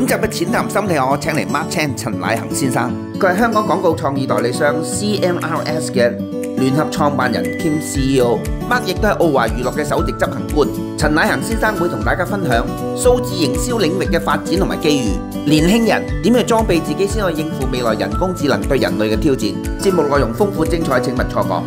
本集嘅浅谈心理学，我请嚟 Mark Chan 陈乃恒先生，佢系香港广告创意代理商 CMRS 嘅联合创办人兼 CEO。Mark 亦都系奥华娱乐嘅首席执行官。陈乃恒先生会同大家分享数字营销领域嘅发展同埋机遇，年轻人点样装备自己先可以应付未来人工智能对人类嘅挑战？节目内容丰富精彩，请勿错过。